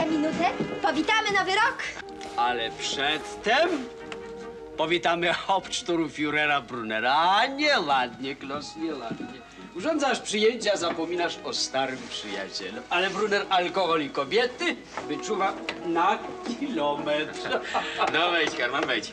za minutę powitamy nowy rok. Ale przedtem powitamy Hauptsturmführera Brunera. A nieładnie, Klos, nieładnie. Urządzasz przyjęcia, zapominasz o starym przyjacielu. Ale Brunner alkohol i kobiety wyczuwa na kilometr. No wejdź, Herman, wejdź.